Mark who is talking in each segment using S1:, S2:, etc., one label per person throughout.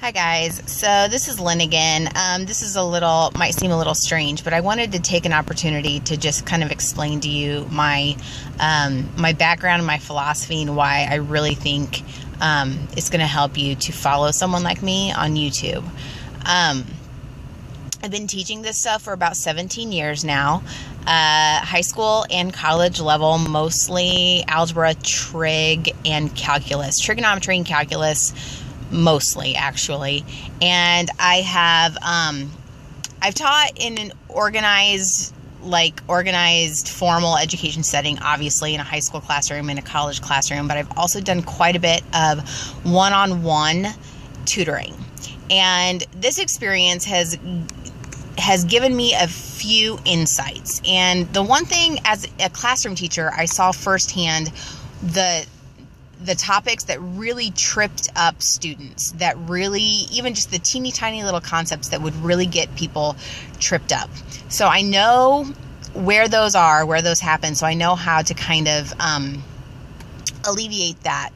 S1: Hi guys, so this is Lynn again. Um, this is a little, might seem a little strange, but I wanted to take an opportunity to just kind of explain to you my um, my background my philosophy and why I really think um, it's going to help you to follow someone like me on YouTube. Um, I've been teaching this stuff for about 17 years now, uh, high school and college level, mostly algebra, trig, and calculus, trigonometry and calculus mostly actually. And I have um, I've taught in an organized like organized formal education setting obviously in a high school classroom in a college classroom but i've also done quite a bit of one-on-one tutoring and this experience has has given me a few insights and the one thing as a classroom teacher i saw firsthand the the topics that really tripped up students, that really, even just the teeny tiny little concepts that would really get people tripped up. So I know where those are, where those happen, so I know how to kind of um, alleviate that,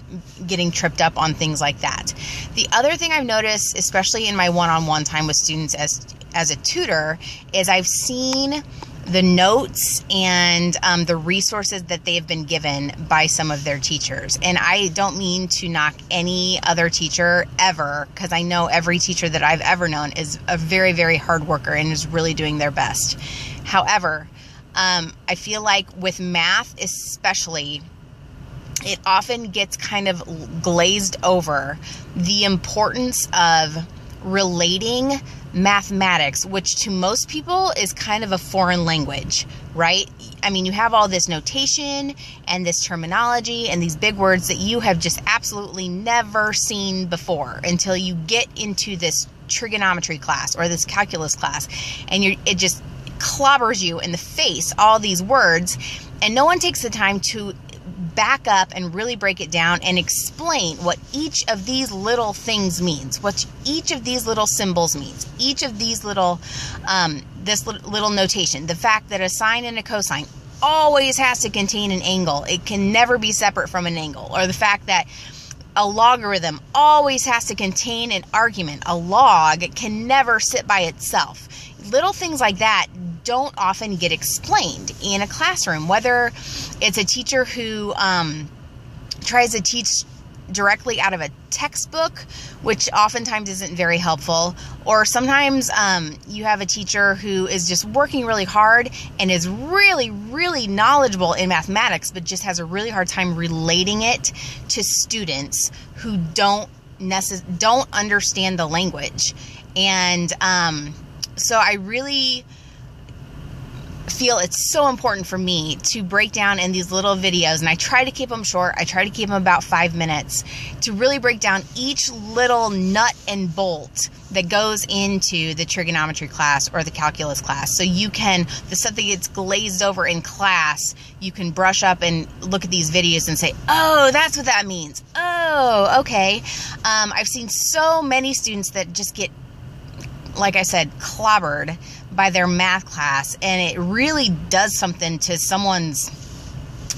S1: getting tripped up on things like that. The other thing I've noticed, especially in my one on one time with students as, as a tutor, is I've seen the notes and um, the resources that they have been given by some of their teachers. And I don't mean to knock any other teacher ever, because I know every teacher that I've ever known is a very, very hard worker and is really doing their best. However, um, I feel like with math, especially, it often gets kind of glazed over the importance of relating mathematics, which to most people is kind of a foreign language, right? I mean, you have all this notation and this terminology and these big words that you have just absolutely never seen before until you get into this trigonometry class or this calculus class and you're it just clobbers you in the face all these words and no one takes the time to back up and really break it down and explain what each of these little things means, what each of these little symbols means, each of these little, um, this little notation, the fact that a sine and a cosine always has to contain an angle. It can never be separate from an angle. Or the fact that a logarithm always has to contain an argument. A log can never sit by itself. Little things like that don't often get explained in a classroom, whether it's a teacher who um, tries to teach directly out of a textbook, which oftentimes isn't very helpful, or sometimes um, you have a teacher who is just working really hard and is really, really knowledgeable in mathematics, but just has a really hard time relating it to students who don't necess- don't understand the language, and um, so I really feel it's so important for me to break down in these little videos and I try to keep them short. I try to keep them about 5 minutes to really break down each little nut and bolt that goes into the trigonometry class or the calculus class. So you can the stuff that gets glazed over in class, you can brush up and look at these videos and say, "Oh, that's what that means." Oh, okay. Um, I've seen so many students that just get like I said, clobbered by their math class. And it really does something to someone's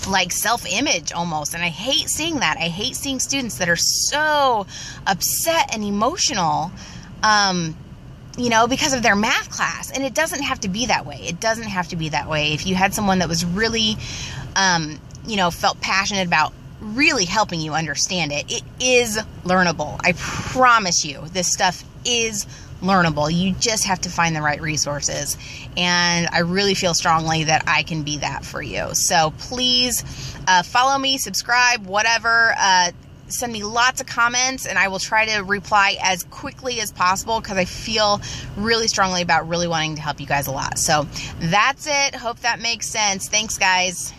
S1: like self image almost. And I hate seeing that. I hate seeing students that are so upset and emotional. Um, you know, because of their math class. And it doesn't have to be that way. It doesn't have to be that way. If you had someone that was really, um, you know, felt passionate about really helping you understand it, it is learnable. I promise you, this stuff is learnable. You just have to find the right resources. And I really feel strongly that I can be that for you. So please uh, follow me, subscribe, whatever. Uh, send me lots of comments and I will try to reply as quickly as possible because I feel really strongly about really wanting to help you guys a lot. So that's it. Hope that makes sense. Thanks, guys.